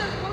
Gracias.